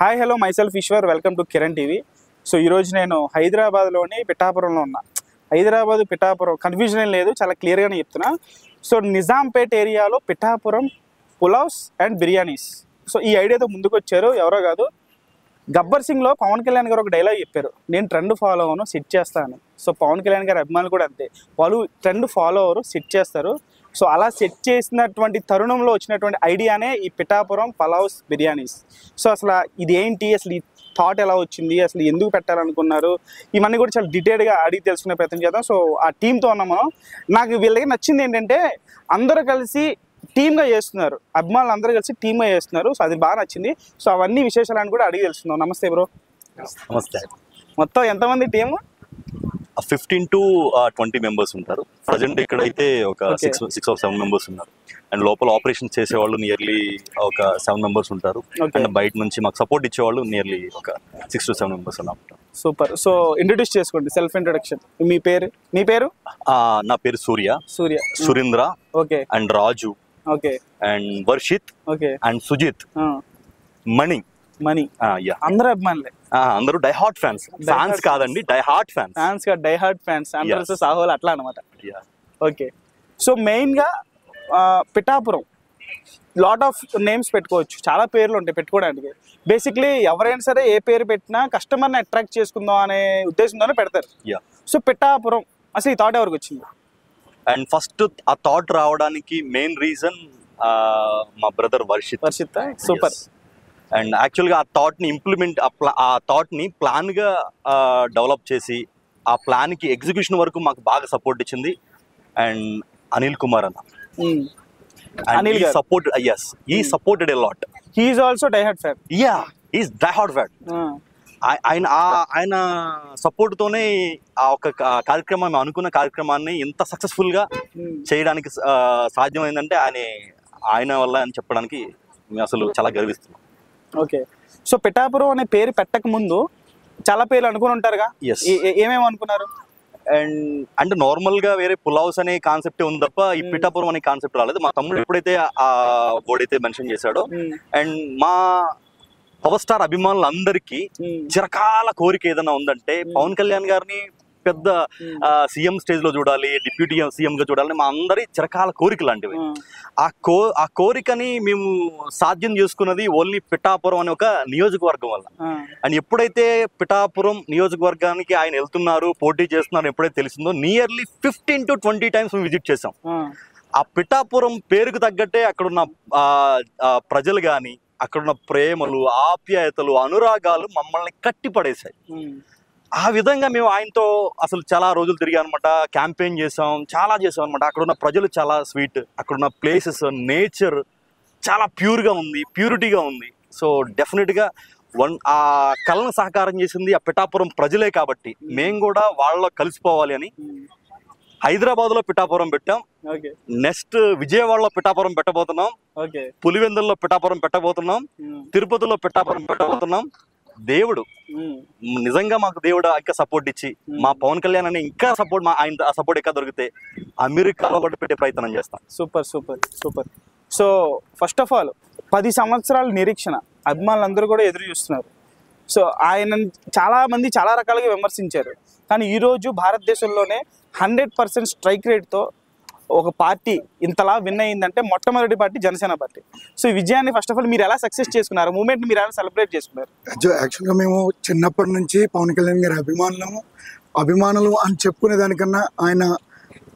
Hi hello myself Eshwar welcome to Kiran TV so ఈరోజు నేను హైదరాబాద్లోని పిఠాపురంలో ఉన్నా. హైదరాబాద్ పిఠాపురం కన్ఫ్యూజన్ ఏం లేదు చాలా క్లియర్గానే చెప్తున్నా. సో నిజాంపేట్ ఏరియాలో పిఠాపురం పులావ్స్ అండ్ బిర్యానీస్ సో ఈ ఐడియాతో ముందుకు వచ్చారు ఎవరో కాదు. గబ్బర్ సింగ్లో పవన్ కళ్యాణ్ గారు ఒక డైలాగ్ చెప్పారు. నేను ట్రెండ్ ఫాలో అవను సెట్ చేస్తాను సో పవన్ కళ్యాణ్ గారి అభిమానులు కూడా అంతే. వాళ్ళు ట్రెండ్ ఫాలో అవరు సెట్ చేస్తారు. సో అలా సెట్ చేసినటువంటి తరుణంలో వచ్చినటువంటి ఐడియానే ఈ పిఠాపురం పలావ్స్ బిర్యానీస్. సో అసలు ఇది ఏంటి? అసలు ఈ థాట్ ఎలా వచ్చింది? అసలు ఎందుకు పెట్టాలనుకున్నారు? ఇవన్నీ కూడా చాలా డీటెయిల్గా అడిగి తెలుసుకునే ప్రయత్నం చేద్దాం. సో ఆ టీంతో ఉన్నాం మనం. నాకు వీళ్ళకి నచ్చింది ఏంటంటే అందరూ కలిసి టీమ్గా చేస్తున్నారు. అభిమానులు అందరూ కలిసి టీమ్గా చేస్తున్నారు. సో అది బాగా నచ్చింది. సో అవన్నీ విశేషాలను కూడా అడిగి తెలుసుకుందాం. నమస్తే బ్రో. నమస్తే. మొత్తం ఎంతమంది team fifteen to twenty members ఉంటారు. ప్రజెంట్ ఇక్కడైతే ఒక. Six six of seven members ఉన్నారు. అండ్ లోపల ఆపరేషన్ చేసేవాళ్ళు నియర్లీ ఒక సెవెన్ మెంబర్స్ ఉంటారు. అండ్ బయట నుంచి మాకు సపోర్ట్ ఇచ్చేవాళ్ళు నియర్లీ ఒక సిక్స్ టు సెవెన్ మెంబర్స్ ఉన్నాం సూపర్ సో ఇంట్రొడ్యూస్ చేసుకోండి. సెల్ఫ్ ఇంట్రొడక్షన్ మీ పేరు? మీ పేరు? నా పేరు Surya. Surya. Surendra. Okay and Raju. Okay and Varshith. Okay and Sujith. Mani. Mani. Yeah అందరూ అభిమానులే. అందరూ డై హార్ట్ ఫ్యాన్స్ ఫ్యాన్స్. కాదండి డై హార్ట్ ఫ్యాన్స్ ఫ్యాన్స్గా డై హార్ట్ ఫ్యాన్స్ అందరూ. సాహోలు అట్లా అనమాట ఓకే. సో మెయిన్గా పిఠాపురం. లాట్ ఆఫ్ నేమ్స్ పెట్టుకోవచ్చు. చాలా పేర్లు ఉంటాయి పెట్టుకోవడానికి. బేసిక్లీ ఎవరైనా సరే ఏ పేరు పెట్టినా కస్టమర్ని అట్రాక్ట్ చేసుకుందాం అనే ఉద్దేశంతోనే పెడతారు. Yeah so Pithapuram. అసలు ఈ థాట్ ఎవరికి వచ్చింది? అండ్ ఫస్ట్ ఆ థాట్ రావడానికి మెయిన్ రీజన్ మా brother Varshith. Varshith? Super and యాక్చువల్గా ఆ థాట్ని ఇంప్లిమెంట్ ఆ థాట్ని ప్లాన్గా డెవలప్ చేసి ఆ ప్లాన్కి ఎగ్జిక్యూషన్ వరకు మాకు బాగా సపోర్ట్ ఇచ్చింది. అండ్ అనిల్ కుమార్ అన్న. Anil. Support yes he supported a lot he is also die hard fan yeah is die hard fan ఆయన ఆయన సపోర్ట్తోనే ఆ ఒక కార్యక్రమం మేము అనుకున్న కార్యక్రమాన్ని ఇంత సక్సెస్ఫుల్గా చేయడానికి సాధ్యమైందంటే ఆయన ఆయన వల్ల అని చెప్పడానికి మేము అసలు చాలా గర్విస్తున్నాం. ఓకే. సో పిఠాపురం అనే పేరు పెట్టక ముందు చాలా పేర్లు అనుకుని ఉంటారుగా? ఏమేమి అనుకున్నారు? అండ్ అంటే నార్మల్గా వేరే పులావ్స్ అనే కాన్సెప్ట్ ఉంది తప్ప ఈ Hmm. పిఠాపురం అనే కాన్సెప్ట్ రాలేదు. మా తమ్ముడు ఎప్పుడైతే ఆ ఓడైతే మెన్షన్ చేశాడో అండ్ మా పవర్ స్టార్ అభిమానులందరికీ చిరకాల కోరిక ఏదైనా ఉందంటే Hmm. పవన్ కళ్యాణ్ గారిని పెద్ద సీఎం స్టేజ్లో చూడాలి డిప్యూటీ సీఎం గా చూడాలని మా అందరి చిరకాల కోరిక లాంటివి ఆ కో ఆ కోరికని మేము సాధ్యం చేసుకున్నది ఓన్లీ పిఠాపురం అనే ఒక నియోజకవర్గం వల్ల. అండ్ ఎప్పుడైతే పిఠాపురం నియోజకవర్గానికి ఆయన వెళ్తున్నారు పోటీ చేస్తున్నారు ఎప్పుడైతే తెలిసిందో nearly fifteen to twenty times మేము విజిట్ చేసాం ఆ. పిఠాపురం పేరుకు తగ్గట్టే అక్కడున్న ప్రజలు కానీ అక్కడున్న ప్రేమలు ఆప్యాయతలు అనురాగాలు మమ్మల్ని కట్టి పడేశాయి ఆ విధంగా మేము ఆయనతో అసలు చాలా రోజులు తిరిగాం అనమాట క్యాంపెయిన్ చేసాం చాలా చేసాం అనమాట అక్కడున్న ప్రజలు చాలా స్వీట్ అక్కడున్న ప్లేసెస్ నేచర్ చాలా ప్యూర్గా ఉంది ప్యూరిటీగా ఉంది. సో డెఫినెట్గా వన్ ఆ కళను సహకారం చేసింది ఆ పిఠాపురం ప్రజలే కాబట్టి. మేము కూడా వాళ్ళలో కలిసిపోవాలి అని హైదరాబాద్లో పిఠాపురం పెట్టాం. నెక్స్ట్ విజయవాడలో పిఠాపురం పెట్టబోతున్నాం. ఓకే. పులివెందుల్లో పిఠాపురం పెట్టబోతున్నాం. తిరుపతిలో పిఠాపురం పెట్టబోతున్నాం. దేవుడు. నిజంగా మాకు దేవుడు ఇంకా సపోర్ట్ ఇచ్చి మా పవన్ కళ్యాణ్ అని ఇంకా సపోర్ట్ మా ఆయన సపోర్ట్ ఇంకా దొరికితే అమెరికాలో కూడా పెట్టే ప్రయత్నం చేస్తాం. Super super super. So first of all పది సంవత్సరాల నిరీక్షణ అభిమానులందరూ కూడా ఎదురు చూస్తున్నారు. సో ఆయన చాలా మంది చాలా రకాలుగా విమర్శించారు. కానీ ఈరోజు భారతదేశంలోనే హండ్రెడ్ పర్సెంట్ స్ట్రైక్ రేట్తో ఒక పార్టీ ఇంతలా విన్ అయిందంటే మొట్టమొదటి పార్టీ జనసేన పార్టీ. సో ఈ విజయాన్ని ఫస్ట్ ఆఫ్ ఆల్ మీరు ఎలా సక్సెస్ చేసుకున్నారు? మూమెంట్ మీరు ఎలా సెలబ్రేట్ చేసుకున్నారు? యాక్చు- యాక్చువల్గా మేము చిన్నప్పటి నుంచి పవన్ కళ్యాణ్ గారి అభిమానులము. అభిమానులు అని చెప్పుకునే దానికన్నా ఆయన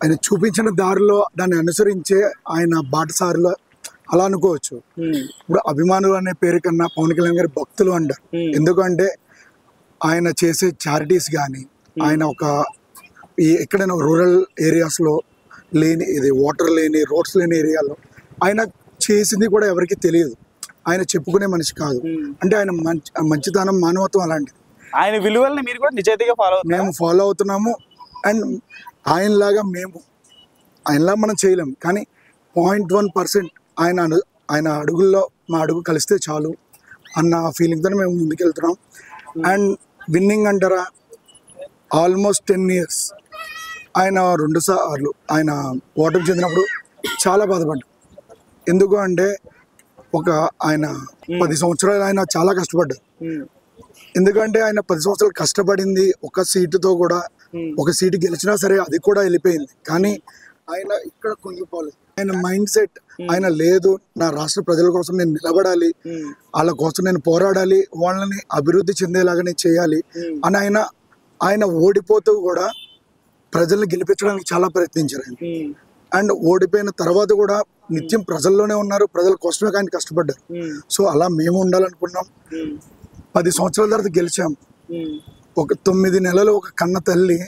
ఆయన చూపించిన దారిలో దాన్ని అనుసరించే ఆయన బాటసారిలో అలా అనుకోవచ్చు. ఇప్పుడు అభిమానులు అనే పేరు కన్నా పవన్ కళ్యాణ్ గారి భక్తులు అంటారు ఎందుకంటే ఆయన చేసే చారిటీస్ కానీ ఆయన ఒక ఈ ఎక్కడైనా రూరల్ ఏరియాస్లో లేని ఇది వాటర్ లేని రోడ్స్ లేని ఏరియాలో ఆయన చేసింది కూడా ఎవరికి తెలియదు. ఆయన చెప్పుకునే మనిషి కాదు. అంటే ఆయన మంచి మంచితనం మానవత్వం అలాంటిది. ఆయన విలువల్ని మీరు కూడా నిజాయితీగా ఫాలో మేము ఫాలో అవుతున్నాము. అండ్ ఆయనలాగా మేము ఆయనలా మనం చేయలేం. కానీ పాయింట్ వన్ పర్సెంట్ ఆయన ఆయన అడుగుల్లో మా అడుగు కలిస్తే చాలు అన్న ఫీలింగ్తో మేము ముందుకెళ్తున్నాం. అండ్ విన్నింగ్ అంటారా? ఆల్మోస్ట్ టెన్ ఇయర్స్ ఆయన రెండు సార్లు ఆయన ఓటమి చెందినప్పుడు చాలా బాధపడ్డాం. ఎందుకు అంటే ఒక ఆయన పది సంవత్సరాలు ఆయన చాలా కష్టపడ్డారు ఎందుకంటే ఆయన పది సంవత్సరాలు కష్టపడింది ఒక సీటుతో కూడా ఒక సీటు గెలిచినా సరే అది కూడా వెళ్ళిపోయింది. కానీ ఆయన ఇక్కడ కుంగిపోలేదు. ఆయన మైండ్ సెట్ ఆయన లేదు నా రాష్ట్ర ప్రజల కోసం నేను నిలబడాలి వాళ్ళ కోసం నేను పోరాడాలి వాళ్ళని అభివృద్ధి చెందేలాగా నేను చేయాలి అని ఆయన ఆయన ఓడిపోతూ కూడా ప్రజల్ని గెలిపించడానికి చాలా ప్రయత్నించారు ఆయన. అండ్ ఓడిపోయిన తర్వాత కూడా నిత్యం ప్రజల్లోనే ఉన్నారు. ప్రజల కోసమే ఆయన కష్టపడ్డారు. సో అలా మేము ఉండాలనుకున్నాం. పది సంవత్సరాల తర్వాత గెలిచాం. ఒక తొమ్మిది నెలలు ఒక కన్న తల్లి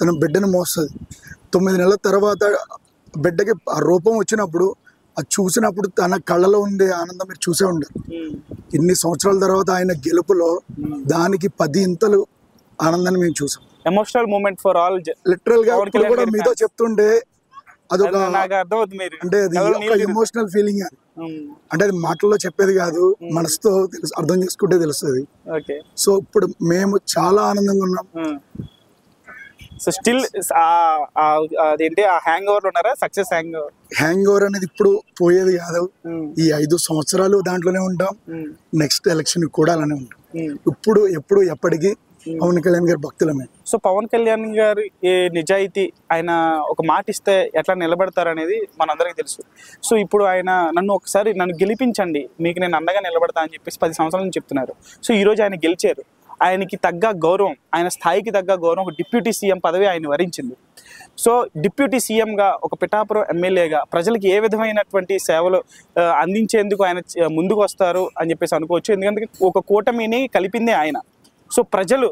తన బిడ్డను మోస్తుంది. తొమ్మిది నెలల తర్వాత బిడ్డకి ఆ రూపం వచ్చినప్పుడు అది చూసినప్పుడు తన కళ్ళలో ఉండే ఆనందం మీరు చూసే ఉండరు. ఇన్ని సంవత్సరాల తర్వాత ఆయన గెలుపులో దానికి పది ఇంతలు ఆనందాన్ని మేము చూసాం. ఎమోషనల్ మూమెంట్ ఫర్ ఆల్ లిటరల్గా కూడా మీతో. చెప్తుంటే అదొక నాకు అర్థమవుతుంది మీరు. అంటే అది ఎమోషనల్ ఫీలింగ్ ఉమ్, అంటే అది మాటల్లో చెప్పేది కాదు మనసుతో తెలుసు అర్థం చేసుకుంటే తెలుస్తుంది. ఓకే సో ఇప్పుడు మేము చాలా ఆనందంగా ఉన్నాం. సో స్టిల్ అదేంటి ఆ హ్యాంగ్ ఓవర్ ఉన్నారా success hangover hangover అనేది ఇప్పుడు పోయేది కాదు. ఈ ఐదు సంవత్సరాలు దాంట్లోనే ఉంటాం. నెక్స్ట్ ఎలక్షన్ కూడా అలానే ఉంటాం. ఇప్పుడు ఎప్పుడు ఎప్పటికీ పవన్ కళ్యాణ్ గారి భక్తులమే. సో పవన్ కళ్యాణ్ గారి ఏ నిజాయితీ ఆయన ఒక మాట ఇస్తే ఎట్లా నిలబడతారనేది మనందరికీ తెలుసు. సో ఇప్పుడు ఆయన నన్ను ఒకసారి నన్ను గెలిపించండి మీకు నేను అండగా నిలబడతా అని చెప్పేసి పది సంవత్సరాల నుంచి చెప్తున్నారు. సో ఈ రోజు ఆయన గెలిచారు. ఆయనకి తగ్గ గౌరవం ఆయన స్థాయికి తగ్గ గౌరవం ఒక డిప్యూటీ సీఎం పదవి ఆయన వరించింది. సో డిప్యూటీ సీఎంగా ఒక పిఠాపురం ఎమ్మెల్యేగా ప్రజలకు ఏ విధమైనటువంటి సేవలు అందించేందుకు ఆయన ముందుకు వస్తారు అని చెప్పేసి అనుకోవచ్చు. ఎందుకంటే ఒక కూటమిని కలిపిందే ఆయన. సో ప్రజలు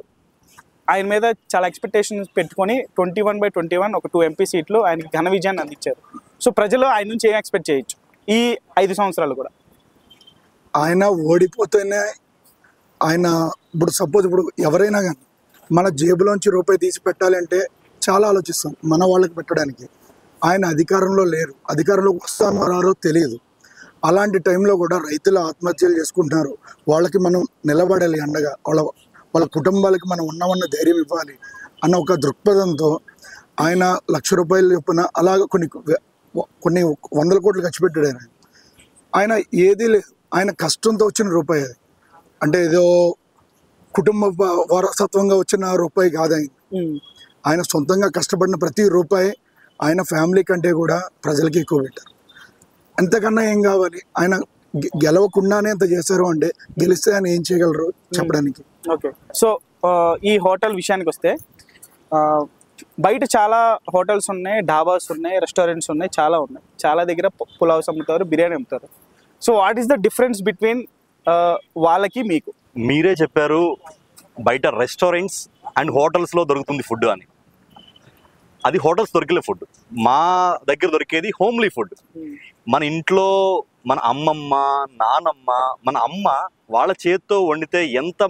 ఆయన మీద చాలా ఎక్స్పెక్టేషన్స్ పెట్టుకొని twenty one by twenty one ఒక టూ ఎంపీ సీట్లు ఆయనకి ఘన విజయాన్ని అందించారు. సో ప్రజలు ఆయన నుంచి ఏం ఎక్స్పెక్ట్ చేయొచ్చు? ఈ ఐదు సంవత్సరాలు కూడా. ఆయన ఓడిపోతేనే ఆయన ఇప్పుడు సపోజ్ ఇప్పుడు ఎవరైనా కానీ మన జేబులోంచి రూపాయి తీసి పెట్టాలంటే చాలా ఆలోచిస్తాం మన వాళ్ళకి పెట్టడానికి. ఆయన అధికారంలో లేరు. అధికారంలోకి వస్తానో రారో తెలియదు. అలాంటి టైంలో కూడా రైతులు ఆత్మహత్యలు చేసుకుంటున్నారు. వాళ్ళకి మనం నిలబడాలి అండగా. వాళ్ళ వాళ్ళ కుటుంబాలకి మనం ఉన్నామన్న ధైర్యం ఇవ్వాలి అన్న ఒక దృక్పథంతో ఆయన లక్ష రూపాయలు చొప్పున అలాగ కొన్ని కొన్ని వందల కోట్లు ఖర్చు పెట్టాడు ఆయన. ఆయన ఏదీ లేదు ఆయన కష్టంతో వచ్చిన రూపాయి అది. అంటే ఏదో కుటుంబ వారసత్వంగా వచ్చిన రూపాయి కాదు ఆయన. ఆయన సొంతంగా కష్టపడిన ప్రతి రూపాయి ఆయన ఫ్యామిలీ కంటే కూడా ప్రజలకి ఎక్కువ పెట్టారు. అంతకన్నా ఏం కావాలి? ఆయన గెలవకుండానే అంత చేశారు అంటే గెలిస్తే ఆయన ఏం చేయగలరు చెప్పడానికి? ఓకే. సో ఈ హోటల్ విషయానికి వస్తే బయట చాలా హోటల్స్ ఉన్నాయి డాబాస్ ఉన్నాయి రెస్టారెంట్స్ ఉన్నాయి చాలా ఉన్నాయి. చాలా దగ్గర పులావ్స్ అమ్ముతారు బిర్యానీ అమ్ముతారు. So what is the difference between వాళ్ళకి మీకు? మీరే చెప్పారు బయట రెస్టారెంట్స్ అండ్ హోటల్స్లో దొరుకుతుంది ఫుడ్ అని. అది హోటల్స్ దొరికే ఫుడ్. మా దగ్గర దొరికేది హోమ్లీ ఫుడ్. మన ఇంట్లో మన అమ్మమ్మ నానమ్మ మన అమ్మ వాళ్ళ చేత్తో వండితే ఎంత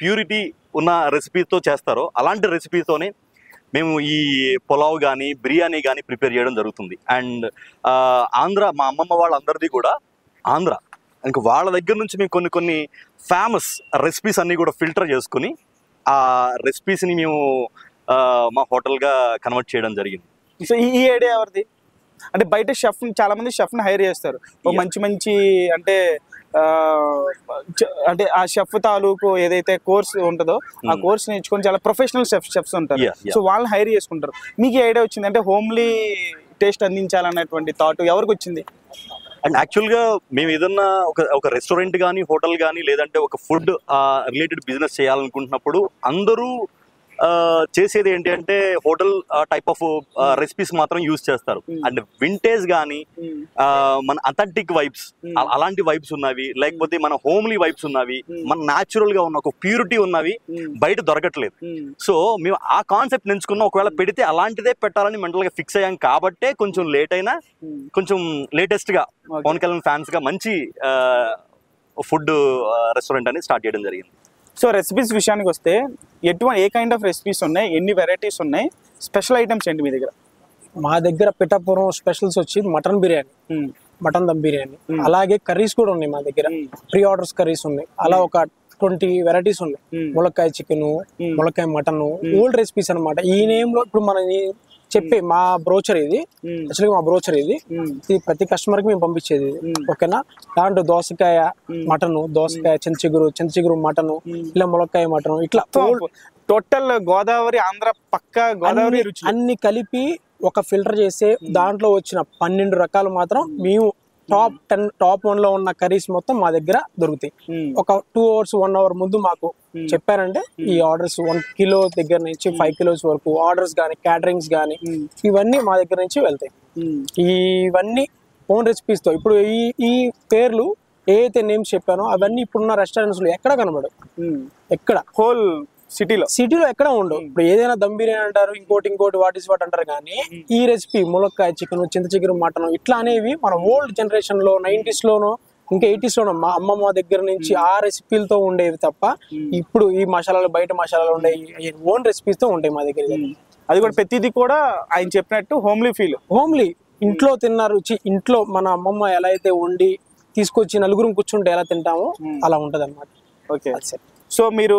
ప్యూరిటీ ఉన్న రెసిపీతో చేస్తారో అలాంటి రెసిపీతోనే మేము ఈ పులావ్ కానీ బిర్యానీ కానీ ప్రిపేర్ చేయడం జరుగుతుంది. అండ్ ఆంధ్ర మా అమ్మమ్మ వాళ్ళందరిది కూడా ఆంధ్ర. ఇంక వాళ్ళ దగ్గర నుంచి మేము కొన్ని కొన్ని ఫేమస్ రెసిపీస్ అన్నీ కూడా ఫిల్టర్ చేసుకుని ఆ రెసిపీస్ని మేము మా హోటల్గా కన్వర్ట్ చేయడం జరిగింది. సో ఈ ఈ ఐడియా ఎవరిది? అంటే బయట షెఫ్ చాలా మంది షెఫ్ని హైర్ చేస్తారు. మంచి మంచి అంటే అంటే ఆ షెఫ్ తాలూకు ఏదైతే కోర్స్ ఉంటుందో ఆ Hmm. కోర్స్ నేర్చుకొని చాలా ప్రొఫెషనల్ షెఫ్ షెఫ్స్ ఉంటారు. సో వాళ్ళని హైర్ చేసుకుంటారు మీకు ఐడియా వచ్చింది అంటే హోమ్లీ టేస్ట్ అందించాలన్నటువంటి థాట్ ఎవరికి వచ్చింది అండ్ యాక్చువల్గా మేము ఏదన్నా ఒక ఒక రెస్టారెంట్ కానీ హోటల్ కానీ లేదంటే ఒక ఫుడ్ రిలేటెడ్ బిజినెస్ చేయాలనుకుంటున్నప్పుడు అందరూ చేసేది ఏంటి అంటే హోటల్ టైప్ ఆఫ్ రెసిపీస్ మాత్రం యూజ్ చేస్తారు. Mm. అండ్ వింటేజ్ కానీ ఆ, మన అథెంటిక్ వైబ్స్. అలాంటి వైబ్స్ ఉన్నవి లేకపోతే మన హోమ్లీ వైబ్స్ ఉన్నవి. మన న్యాచురల్గా ఉన్న ఒక ప్యూరిటీ ఉన్నవి బయట దొరకట్లేదు. సో మేము ఆ కాన్సెప్ట్ ఎంచుకున్న ఒకవేళ పెడితే అలాంటిదే పెట్టాలని మెంటల్గా ఫిక్స్ అయ్యాం కాబట్టే కొంచెం లేట్ అయినా కొంచెం లేటెస్ట్గా. పవన్ కళ్యాణ్ ఫ్యాన్స్గా మంచి ఫుడ్ రెస్టారెంట్ అని స్టార్ట్ చేయడం జరిగింది. సో రెసిపీస్ విషయానికి వస్తే ఎటువంటి ఏ కైండ్ ఆఫ్ రెసిపీస్ ఉన్నాయి ఎన్ని వెరైటీస్ ఉన్నాయి స్పెషల్ ఐటమ్స్ ఏంటి మీ దగ్గర మా దగ్గర పిఠాపురం స్పెషల్స్ వచ్చి మటన్ బిర్యానీ. మటన్ దమ్ బిర్యానీ. అలాగే కర్రీస్ కూడా ఉన్నాయి మా దగ్గర. ప్రీ ఆర్డర్స్ కర్రీస్ ఉన్నాయి అలా ఒక ట్వంటీ వెరైటీస్ ఉన్నాయి. ములక్కాయ చికెన్. ములక్కాయ మటన్ ఓల్డ్ రెసిపీస్ అన్నమాట ఈ నేమ్లో ఇప్పుడు మన చెప్పి మా బ్రోచర్ ఇది. యాక్చువల్గా మా బ్రోచర్ ఇది. ఇది ప్రతి కస్టమర్కి మేము పంపించేది. ఓకేనా? దాంట్లో దోసకాయ మటన్ దోసకాయ చింతచిగురు చింతచిగురు మటన్ ఇలా ములక్కాయ మటన్ ఇట్లా టోటల్ గోదావరి ఆంధ్ర పక్క గోదావరి రుచి అన్ని కలిపి ఒక ఫిల్టర్ చేసి దాంట్లో వచ్చిన పన్నెండు రకాలు మాత్రం మేము. టాప్ టెన్ టాప్ వన్లో ఉన్న కర్రీస్ మొత్తం మా దగ్గర దొరుకుతాయి. ఒక టూ అవర్స్ వన్ అవర్ ముందు మాకు చెప్పారంటే ఈ ఆర్డర్స్ వన్ కిలో దగ్గర నుంచి ఫైవ్ కిలోస్ వరకు ఆర్డర్స్ కానీ క్యాటరింగ్స్ కానీ ఇవన్నీ మా దగ్గర నుంచి వెళ్తాయి. ఇవన్నీ ఓన్ రెసిపీస్తో ఇప్పుడు ఈ ఈ పేర్లు ఏదైతే నేమ్స్ చెప్పానో అవన్నీ ఇప్పుడున్న రెస్టారెంట్స్లో ఎక్కడ కనబడవు. ఎక్కడ? హోల్ సిటీలో. సిటీలో ఎక్కడ ఉండవు. ఇప్పుడు ఏదైనా దమ్ బిర్యానీ అంటారు ఇంకోటి ఇంకోటి వాట్ ఇస్ వాట్ అంటారు కానీ ఈ రెసిపీ ములక్కాయ చికెన్ చింత చికెన్ మటన్ ఇట్లా అనేవి మన ఓల్డ్ జనరేషన్లో నైన్టీస్ లోనో ఇంకా ఎయిటీస్ లోనో మా అమ్మమ్మ దగ్గర నుంచి ఆ రెసిపీలతో ఉండేవి తప్ప ఇప్పుడు ఈ మసాలాలు బయట మసాలాలు ఉండేవి ఓన్ రెసిపీస్తో ఉంటాయి మా దగ్గర అది కూడా ప్రతిదీ కూడా ఆయన చెప్పినట్టు హోమ్లీ ఫీల్. హోమ్లీ. ఇంట్లో తిన్న రుచి ఇంట్లో మన అమ్మమ్మ ఎలా అయితే వండి తీసుకొచ్చి నలుగురం కూర్చుంటే ఎలా తింటామో అలా ఉంటది అనమాట ఓకే సో మీరు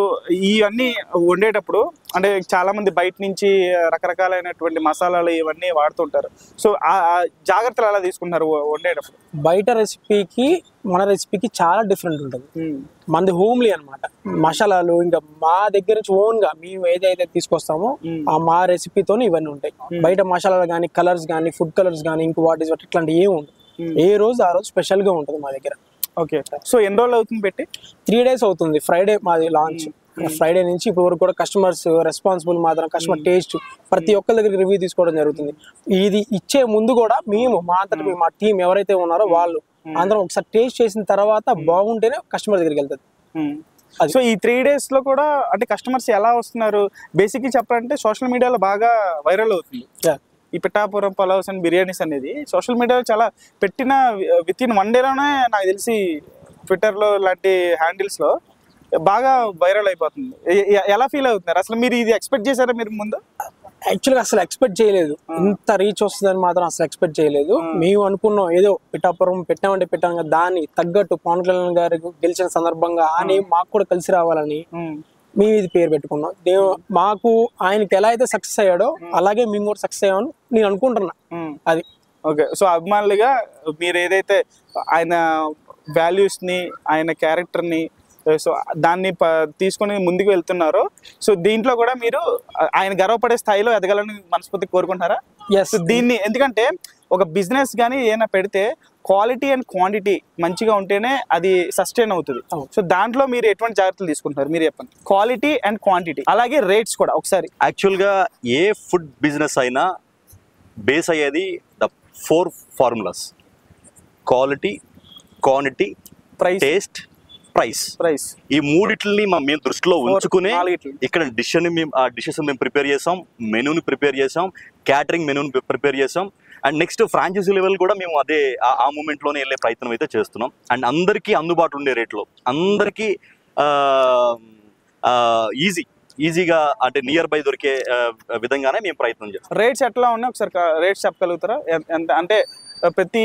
ఇవన్నీ వండేటప్పుడు అంటే చాలా మంది బయట నుంచి రకరకాలైనటువంటి మసాలాలు ఇవన్నీ వాడుతుంటారు. సో ఆ జాగ్రత్తలు ఎలా తీసుకుంటారు వండేటప్పుడు? బయట రెసిపీకి మన రెసిపీకి చాలా డిఫరెంట్ ఉంటుంది. మనది హోమ్లీ అన్నమాట. మసాలాలు ఇంకా మా దగ్గర నుంచి ఓన్గా మేము ఏదైతే తీసుకొస్తామో ఆ మా రెసిపీతో ఇవన్నీ ఉంటాయి. బయట మసాలాలు కానీ కలర్స్ కానీ ఫుడ్ కలర్స్ కానీ ఇంకో వాట్ ఇస్ వాట్ ఇట్లాంటి ఏమి ఉండదు ఏ రోజు ఆ రోజు స్పెషల్గా ఉంటుంది మా దగ్గర. ఓకే. సో ఎన్ని రోజులు అవుతుంది పెట్టి? త్రీ డేస్ అవుతుంది. ఫ్రైడే మాది లాంచ్. ఫ్రైడే నుంచి ఇప్పుడు వరకు కూడా కస్టమర్స్ రెస్పాన్సిబుల్ మాత్రం కస్టమర్ టేస్ట్ ప్రతి ఒక్కరి దగ్గర రివ్యూ తీసుకోవడం జరుగుతుంది. ఇది ఇచ్చే ముందు కూడా మేము మా అంతటి మేము, మా టీం ఎవరైతే ఉన్నారో వాళ్ళు అందరం ఒకసారి టేస్ట్ చేసిన తర్వాత బాగుంటేనే కస్టమర్ దగ్గరికి వెళ్తుంది. సో ఈ త్రీ డేస్లో కూడా అంటే కస్టమర్స్ ఎలా వస్తున్నారు? బేసిక్లీ చెప్పాలంటే సోషల్ మీడియాలో బాగా వైరల్ అవుతుంది. ఈ పిఠాపురం పలావ్స్ అండ్ బిర్యానీస్ అనేది సోషల్ మీడియాలో చాలా పెట్టిన విత్ ఇన్ వన్ డేలోనే నాకు తెలిసి ట్విట్టర్లో లాంటి హ్యాండిల్స్లో బాగా వైరల్ అయిపోతుంది. ఎలా ఫీల్ అవుతున్నారు? అసలు మీరు ఇది ఎక్స్పెక్ట్ చేశారా మీరు ముందు? యాక్చువల్గా అసలు ఎక్స్పెక్ట్ చేయలేదు. ఇంత రీచ్ వస్తుందని మాత్రం అసలు ఎక్స్పెక్ట్ చేయలేదు. మేము అనుకున్నాం ఏదో పిఠాపురం పెట్టామంటే పెట్టాం కదా దాన్ని తగ్గట్టు పవన్ కళ్యాణ్ గారు గెలిచిన సందర్భంగా నేమ్ మాకు కూడా కలిసి రావాలని. మేము ఇది పేరు పెట్టుకున్నాం. దేవు మాకు ఆయనకి ఎలా అయితే సక్సెస్ అయ్యాడో అలాగే మేము కూడా సక్సెస్ అయ్యామని నేను అనుకుంటున్నా. అది. ఓకే. సో అభిమానులుగా మీరు ఏదైతే ఆయన values ని ఆయన character ని సో దాన్ని ప- తీసుకొని ముందుకు వెళ్తున్నారో సో దీంట్లో కూడా మీరు ఆయన గర్వపడే స్థాయిలో ఎదగాలని మనస్ఫూర్తి కోరుకుంటారా ఎస్ దీన్ని ఎందుకంటే ఒక బిజినెస్ కానీ ఏమైనా పెడితే క్వాలిటీ అండ్ క్వాంటిటీ మంచిగా ఉంటేనే అది సస్టైన్ అవుతుంది. సో దాంట్లో మీరు ఎటువంటి జాగ్రత్తలు తీసుకుంటారు మీరు చెప్పండి. Quality and quantity. అలాగే రేట్స్ కూడా ఒకసారి. యాక్చువల్గా ఏ ఫుడ్ బిజినెస్ అయినా బేస్ అయ్యేది the four formulas. Quality quantity price. Taste price. Price. ఈ మూడిట్లని మా మేము దృష్టిలో ఉంచుకునే. ఇక్కడ డిష్ని మేము ఆ డిషెస్ మేము ప్రిపేర్ చేసాం మెనూని ప్రిపేర్ చేసాం క్యాటరింగ్ మెనూని ప్రిపేర్ చేసాం అండ్ నెక్స్ట్ ఫ్రాంచైజీ లెవెల్ కూడా మేము అదే ఆ- మూమెంట్లోనే వెళ్ళే ప్రయత్నం అయితే చేస్తున్నాం. అండ్ అందరికీ అందుబాటు ఉండే రేట్లో అందరికీ ఈజీ ఈజీగా అంటే నియర్ బై దొరికే విధంగానే మేము ప్రయత్నం చేస్తాం రేట్స్ ఎట్లా ఉన్నాయి? ఒకసారి రేట్స్ చెప్పగలుగుతారా? ఎంత అంటే ప్రతి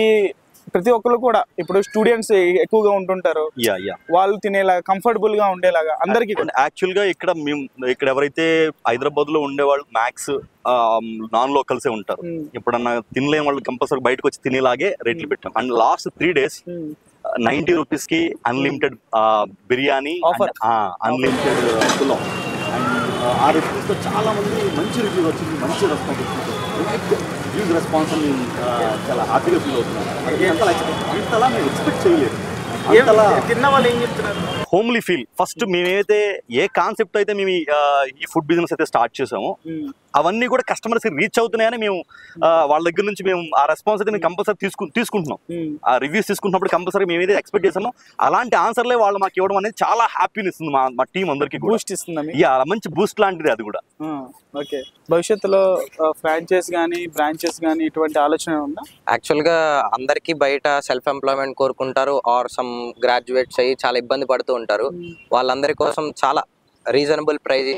ప్రతి ఒక్కరు కూడా ఇప్పుడు స్టూడెంట్స్ ఎక్కువగా ఉంటుంటారు. యా యా వాళ్ళు తినేలాగా కంఫర్టబుల్గా ఉండేలాగా అందరికీ యాక్చువల్గా ఇక్కడ మేము ఇక్కడ ఎవరైతే హైదరాబాద్లో ఉండేవాళ్ళు మ్యాక్స్ నాన్ లోకల్సే ఉంటారు. మ్మ్. ఎప్పుడన్నా తినలేని వాళ్ళు కంపల్సరీ బయటకు వచ్చి తినేలాగే రేట్లు పెట్టాం. And last three days. Ninety రూపీస్కి unlimited biryani Offer. Unlimited and ఆ రెసిపీస్ చాలా మంది మంచి రివ్యూ వచ్చింది మంచి రెస్పాన్స్ వచ్చింది. హ్యూజ్ రెస్పాన్స్ అని చాలా హ్యాపీగా ఫీల్ అవుతున్నాను అంతలా అంతలా మేము ఎక్స్పెక్ట్ చేయలేదు. Homely feel. ఫస్ట్ మేమైతే ఏ కాన్సెప్ట్ అయితే మేము ఈ, ఫుడ్ బిజినెస్ అయితే స్టార్ట్ చేసామో. అవన్నీ కూడా కస్టమర్స్ రీచ్ అవుతున్నాయని మేము వాళ్ళ దగ్గర నుంచి మేము ఆ రెస్పాన్స్ అయితే మేము కంపల్సరీ తీసుకు తీసుకుంటున్నాం. ఆ రివ్యూస్ తీసుకున్నప్పుడు కంపల్సరీ మేము ఏదైతే ఎక్స్పెక్ట్ చేసామో అలాంటి ఆన్సర్లే వాళ్ళు మాకు ఇవ్వడం అనేది చాలా హ్యాపీనెస్ ఉంది మా మా టీం అందరికీ కూడా. బూస్ట్ ఇస్తుందా మంచి బూస్ట్ లాంటిది అది కూడా. ఓకే. భవిష్యత్తులో ఫ్రాంచైజ్ కానీ బ్రాంచెస్ కానీ ఇటువంటి ఆలోచన ఉందా? యాక్చువల్గా అందరికీ బయట సెల్ఫ్ ఎంప్లాయ్మెంట్ కోరుకుంటారు ఆర్ సమ్ గ్రాడ్యుయేట్స్ అయ్యి చాలా ఇబ్బంది పడుతూ ఉంటారు. వాళ్ళందరి కోసం చాలా రీజనబుల్ ప్రైజ్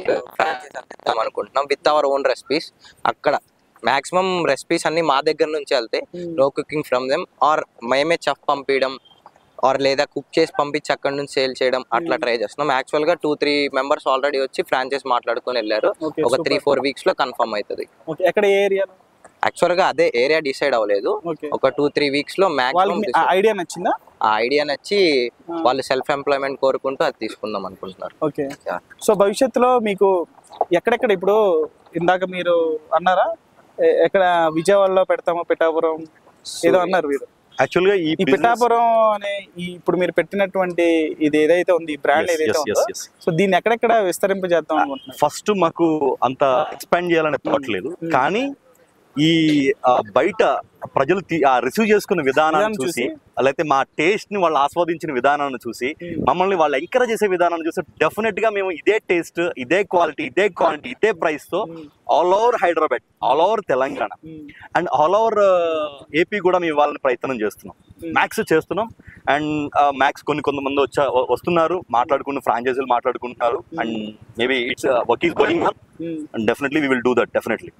అందిద్దాం అనుకుంటున్నాం. విత్ అవర్ ఓన్ రెసిపీస్ అక్కడ మాక్సిమం రెసిపీస్ అన్ని మా దగ్గర నుంచి వెళ్తాయి no cooking from them or మేమే చెఫ్ పంపించడం ఆర్ లేదా కుక్ చేసి పంపించి అక్కడ నుంచి సేల్ చేయడం అట్లా ట్రై చేస్తున్నాం. యాక్చువల్గా టూ త్రీ మెంబర్స్ ఆల్రెడీ వచ్చి ఫ్రాంచైజ్ మాట్లాడుకొని వెళ్ళారు. ఒక త్రీ. ఫోర్ వీక్స్లో కన్ఫర్మ్ అవుతుంది యాక్చువల్గా అదే ఏరియా డిసైడ్ అవ్వలేదు. ఒక టూ త్రీ వీక్స్లో ఐడియా నచ్చిందా? ఆ ఐడియా నచ్చి వాళ్ళు సెల్ఫ్ ఎంప్లాయ్మెంట్ కోరుకుంటూ అది తీసుకుందాం అనుకుంటున్నారు. ఓకే. సో భవిష్యత్తులో మీకు ఎక్కడెక్కడ ఇప్పుడు ఇందాక మీరు అన్నారా? ఎక్కడ విజయవాడలో పెడతాము పిఠాపురం ఏదో అన్నారు మీరు. యాక్చువల్గా ఈ పిఠాపురం అనే ఈ ఇప్పుడు మీరు పెట్టినటువంటి ఇది ఏదైతే ఉంది బ్రాండ్ ఏదైతే ఉందో సో దీన్ని ఎక్కడెక్కడ విస్తరింపజేద్దాం అనుకుంటున్నారు? ఫస్ట్ మాకు అంత ఎక్స్పాండ్ చేయాలనే థాట్ లేదు కానీ ఈ బయట ప్రజలు రిసీవ్ చేసుకున్న విధానాన్ని విధానం చూసి లేకపోతే మా టేస్ట్ని వాళ్ళు ఆస్వాదించిన విధానాన్ని చూసి మమ్మల్ని వాళ్ళు ఎంకరేజ్ చేసే విధానాన్ని చూసి డెఫినెట్గా మేము ఇదే టేస్ట్ ఇదే క్వాలిటీ ఇదే క్వాలిటీ ఇదే ప్రైస్తో all over Hyderabad all over Telangana. And all over AP కూడా మేము వాళ్ళని ప్రయత్నం చేస్తున్నాం. మ్యాక్స్ చేస్తున్నాం. అండ్ మ్యాక్స్ కొన్ని కొంతమంది వచ్చా వస్తున్నారు మాట్లాడుకుంటూ ఫ్రాంచైజీలు మాట్లాడుకుంటున్నారు. And maybe it's work is going and definitely we will do that definitely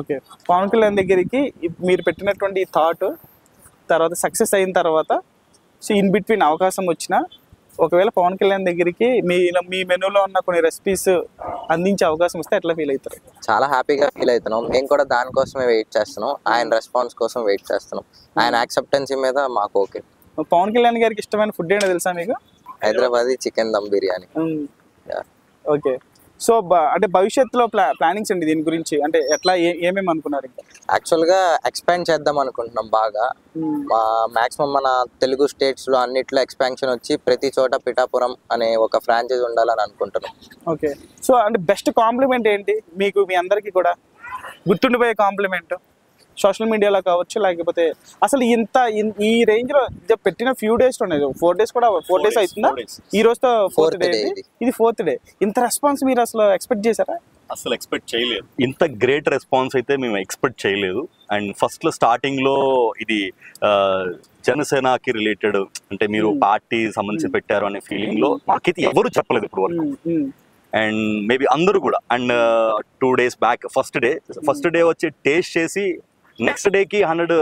okay Pawan Kalyan దగ్గరికి మీరు పెట్టినటువంటి థాట్ తర్వాత సక్సెస్ అయిన తర్వాత సో ఇన్ బిట్వీన్ అవకాశం వచ్చినా ఒకవేళ పవన్ కళ్యాణ్ దగ్గరికి మీ మీ మెనూలో ఉన్న కొన్ని రెసిపీస్ అందించే అవకాశం వస్తే ఎట్లా ఫీల్ అవుతారు? చాలా హ్యాపీగా ఫీల్ అవుతున్నాం. మేము కూడా దానికోసమే వెయిట్ చేస్తున్నాం. ఆయన రెస్పాన్స్ కోసం వెయిట్ చేస్తున్నాం. ఆయన యాక్సెప్టెన్సీ మీద మాకు ఓకే పవన్ కళ్యాణ్ గారికి ఇష్టమైన ఫుడ్ ఏంటో తెలుసా మీకు? Hyderabad chicken dum biryani. Okay so అంటే భవిష్యత్తులో ప్లా ప్లానింగ్స్ అండి దీని గురించి. అంటే ఎట్లా ఏమేమి అనుకున్నారు ఇంకా? యాక్చువల్గా ఎక్స్పాండ్ చేద్దాం అనుకుంటున్నాం బాగా. మా మాక్సిమం మన తెలుగు స్టేట్స్లో అన్నిట్లో ఎక్స్పాన్షన్ వచ్చి ప్రతి చోట పిఠాపురం అనే ఒక ఫ్రాంచైజ్ ఉండాలని అనుకుంటున్నాం. ఓకే. సో అంటే బెస్ట్ కాంప్లిమెంట్ ఏంటి? మీకు మీ అందరికీ కూడా గుర్తుండిపోయే కాంప్లిమెంట్? సోషల్ మీడియాలో కావచ్చు లేకపోతే అసలు ఇంత ఈ రేంజ్లో పెట్టిన ఫ్యూ డేస్లోనే ఫోర్ డేస్ కూడా ఫోర్ డేస్ అవుతుందా. ఈ రోజుతో ఫోర్త్ డే ఇది. ఫోర్త్ డే ఇంత రెస్పాన్స్ మీరు అసలు ఎక్స్పెక్ట్ చేశారా? అసలు ఎక్స్పెక్ట్ చేయలేదు. ఇంత గ్రేట్ రెస్పాన్స్ అయితే మేము ఎక్స్పెక్ట్ చేయలేదు. అండ్ ఫస్ట్లో స్టార్టింగ్లో ఇది జనసేనకి రిలేటెడ్ అంటే మీరు పార్టీ సంబంధించి పెట్టారు అనే ఫీలింగ్లో మాకైతే ఎవరు చెప్పలేదు ఇప్పుడు వరకు. అండ్ మేబీ అందరూ కూడా. And two days back first day first day వచ్చి టేస్ట్ చేసి నెక్స్ట్ డేకి హండ్రెడ్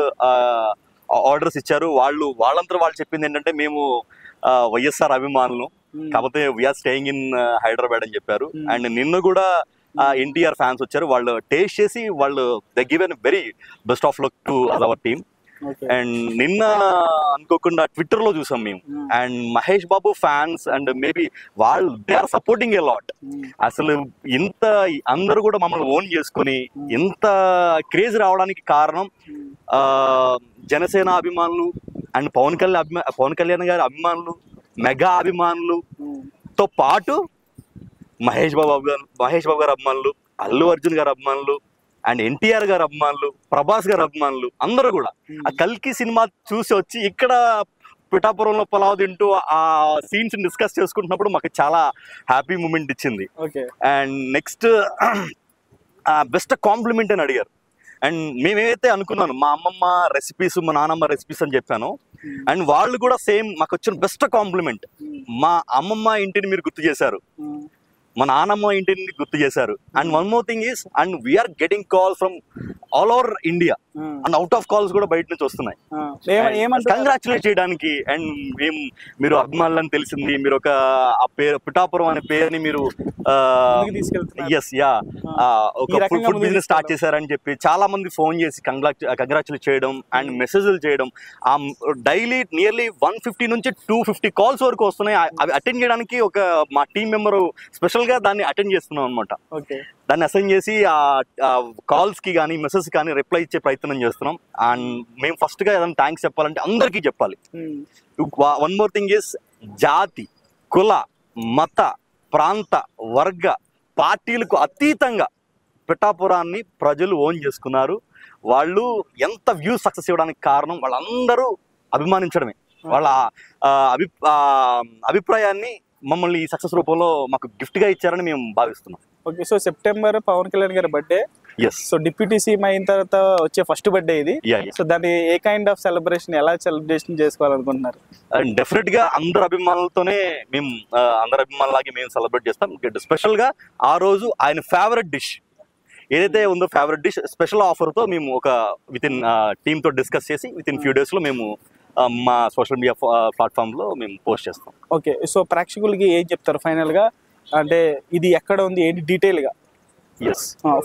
ఆర్డర్స్ ఇచ్చారు. వాళ్ళు వాళ్ళంతా వాళ్ళు చెప్పింది ఏంటంటే మేము వైఎస్ఆర్ అభిమానులు. కాకపోతే వీఆర్ స్టేయింగ్ ఇన్ హైదరాబాద్ అని చెప్పారు. అండ్ నిన్న కూడా ఎన్టీఆర్ ఫ్యాన్స్ వచ్చారు. వాళ్ళు టేస్ట్ చేసి వాళ్ళు the given very best of luck to our team and నిన్న అనుకోకుండా ట్విట్టర్లో చూసాం మేము. Hmm. And Mahesh Babu fans and maybe వాళ్ళు they are supporting a lot. Um, అసలు ఇంత అందరూ కూడా మమ్మల్ని ఓన్ చేసుకొని ఇంత క్రేజ్ రావడానికి కారణం జనసేన అభిమానులు అండ్ పవన్ కళ్యాణ్ అభిమా పవన్ కళ్యాణ్ గారి అభిమానులు మెగా అభిమానులు తో పాటు మహేష్ బాబు అభిమానులు మహేష్ బాబు గారి అభిమానులు అల్లు అర్జున్ గారి అభిమానులు అండ్ ఎన్టీఆర్ గారి అభిమానులు ప్రభాస్ గారి అభిమానులు అందరూ కూడా. ఆ కల్కి సినిమా చూసి వచ్చి ఇక్కడ పిఠాపురంలో పొలావ్ తింటూ ఆ సీన్స్ డిస్కస్ చేసుకుంటున్నప్పుడు మాకు చాలా హ్యాపీ మూమెంట్ ఇచ్చింది. అండ్ నెక్స్ట్ బెస్ట్ కాంప్లిమెంట్ అని అడిగారు. అండ్ మేమేమైతే అనుకున్నాను మా అమ్మమ్మ రెసిపీస్ మా నాన్నమ్మ రెసిపీస్ అని చెప్పాను అండ్ వాళ్ళు కూడా సేమ్ మాకు వచ్చిన బెస్ట్ కాంప్లిమెంట్ మా అమ్మమ్మ ఇంటిని మీరు గుర్తు చేశారు. మా నానమ్మ ఇంటిని గుర్తు చేశారు. And one more thing is and we're getting call from all over India and out of calls కూడా బయట నుంచి వస్తున్నాయి. కంగ్రాచులేట్ చేయడానికి అండ్ మేము మీరు అభిమానులని తెలిసింది మీరు ఒక ఆ పేరు పిఠాపురం అనే పేరుని మీరు. ఎస్ యా ఒక ఫుడ్ బిజినెస్ స్టార్ట్. చేశారని చెప్పి చాలా మంది ఫోన్ చేసి కంగ్రాచులేట్ చేయడం అండ్ మెసేజ్లు చేయడం ఆ డైలీ నియర్లీ వన్ ఫిఫ్టీ నుంచి టూ ఫిఫ్టీ కాల్స్ వరకు వస్తున్నాయి. అవి అటెండ్ చేయడానికి ఒక మా టీం మెంబర్ స్పెషల్గా దాన్ని అటెండ్ చేస్తున్నాం అనమాట దాన్ని అసైన్ చేసి ఆ కాల్స్కి కానీ మెసేజ్ కానీ రిప్లై ఇచ్చే ప్రయత్నం చేస్తున్నాం. అండ్ మేము ఫస్ట్గా ఏదైనా థ్యాంక్స్ చెప్పాలంటే అందరికీ చెప్పాలి. వన్ మోర్ థింగ్ ఇస్ జాతి కుల మత ప్రాంత వర్గ పార్టీలకు అతీతంగా పిఠాపురాన్ని ప్రజలు ఓన్ చేసుకున్నారు. వాళ్ళు ఎంత వ్యూస్ సక్సెస్ ఇవ్వడానికి కారణం వాళ్ళందరూ అభిమానించడమే. వాళ్ళ ఆ, అభి అభిప్రాయాన్ని మమ్మల్ని ఈ సక్సెస్ రూపంలో మాకు gift గా ఇచ్చారని మేము భావిస్తున్నాం. Okay so September Pawan Kalyan గారి బర్త్డే సో డిప్యూటీ సీఎం అయిన తర్వాత వచ్చే ఫస్ట్ బర్త్డే ఇది. సో దాన్ని ఏ కైండ్ ఆఫ్ సెలబ్రేషన్ ఎలా సెలబ్రేషన్ చేసుకోవాలనుకుంటున్నారు? డెఫినెట్గా అందరు అభిమానులతోనే మేము అందరు అభిమానులాగే మేము సెలబ్రేట్ చేస్తాం. స్పెషల్గా ఆ రోజు ఆయన ఫేవరెట్ డిష్ ఏదైతే ఉందో ఫేవరెట్ డిష్ స్పెషల్ ఆఫర్తో మేము ఒక విత్ ఇన్ టీమ్తో డిస్కస్ చేసి విత్ ఇన్ ఫ్యూ డేస్లో మేము మా సోషల్ మీడియా ప్లాట్ఫామ్లో మేము పోస్ట్ చేస్తాం. ఓకే సో ప్రేక్షకులకి ఏం చెప్తారు? ఫైనల్గా అంటే ఇది ఎక్కడ ఉంది? ఏంటి? డీటెయిల్గా. ఎస్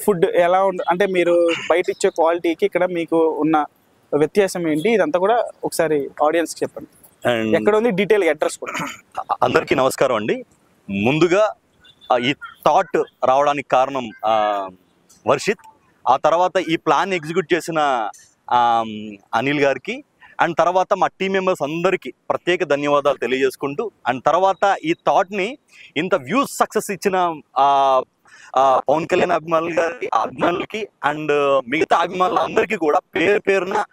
ఫుడ్ ఎలా ఉంది అంటే మీరు బయట ఇచ్చే క్వాలిటీకి ఇక్కడ మీకు ఉన్న వ్యత్యాసం ఏంటి? ఇదంతా కూడా ఒకసారి ఆడియన్స్ చెప్పండి. ఎక్కడ ఉంది? డీటెయిల్ అడ్రస్ కూడా. అందరికీ నమస్కారం అండి. ముందుగా ఈ థాట్ రావడానికి కారణం వర్షిత్. ఆ తర్వాత ఈ ప్లాన్ ఎగ్జిక్యూట్ చేసిన అనిల్ గారికి. అండ్ తర్వాత మా టీం మెంబర్స్ అందరికీ ప్రత్యేక ధన్యవాదాలు తెలియజేసుకుంటూ అండ్ తర్వాత ఈ థాట్ని ఇంత వ్యూస్ సక్సెస్ ఇచ్చిన పవన్ కళ్యాణ్ అభిమానులు గారి అభిమానులకి అండ్ మిగతా అభిమానులు అందరికీ కూడా పేరు పేరున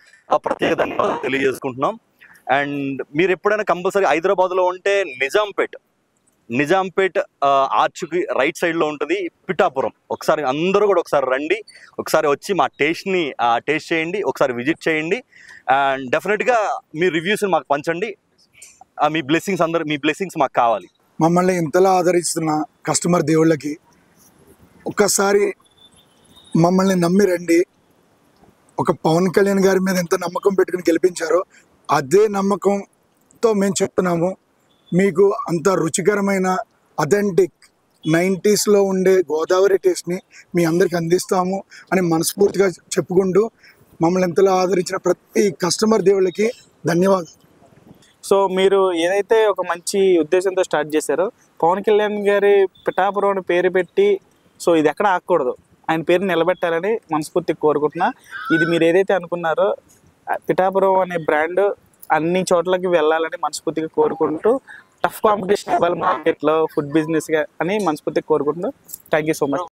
ప్రత్యేక ధన్యవాదాలు తెలియజేసుకుంటున్నాం. అండ్ మీరు ఎప్పుడైనా కంపల్సరీ హైదరాబాద్లో ఉంటే నిజాంపేట్ నిజాంపేట్ ఆర్చ్కి రైట్ సైడ్లో ఉంటుంది పిఠాపురం. ఒకసారి అందరూ కూడా ఒకసారి రండి ఒకసారి వచ్చి మా టేస్ట్ని టేస్ట్ చేయండి ఒకసారి విజిట్ చేయండి. అండ్ డెఫినెట్గా మీ రివ్యూస్ని మాకు పంచండి. మీ బ్లెస్సింగ్స్ అందరు మీ బ్లెస్సింగ్స్ మాకు కావాలి. మమ్మల్ని ఇంతలా ఆదరిస్తున్న కస్టమర్ దేవుళ్ళకి ఒక్కసారి మమ్మల్ని నమ్మి రండి. ఒక పవన్ కళ్యాణ్ గారి మీద ఎంత నమ్మకం పెట్టుకుని గెలిపించారో అదే నమ్మకంతో మేము చెప్తున్నాము. మీకు అంత రుచికరమైన అథెంటిక్ నైంటీస్లో ఉండే గోదావరి టేస్ట్ని మీ అందరికి అందిస్తాము అని మనస్ఫూర్తిగా చెప్పుకుంటూ మమ్మల్ని ఎంతలా ఆదరించిన ప్రతి కస్టమర్ దేవుళ్ళకి ధన్యవాదాలు. సో మీరు ఏదైతే ఒక మంచి ఉద్దేశంతో స్టార్ట్ చేశారో పవన్ కళ్యాణ్ గారి పిఠాపురం అని పేరు పెట్టి సో ఇది ఎక్కడ ఆగకూడదు. ఆయన పేరు నిలబెట్టాలని మనస్ఫూర్తి కోరుకుంటున్నా. ఇది మీరు ఏదైతే అనుకున్నారో పిఠాపురం అనే బ్రాండ్ అన్ని చోట్లకి వెళ్ళాలని మనస్ఫూర్తిగా కోరుకుంటూ టఫ్ కాంపిటీషన్ ఇవ్వాలి మార్కెట్లో ఫుడ్ బిజినెస్గా అని మనస్ఫూర్తిగా కోరుకుంటూ. Thank you so much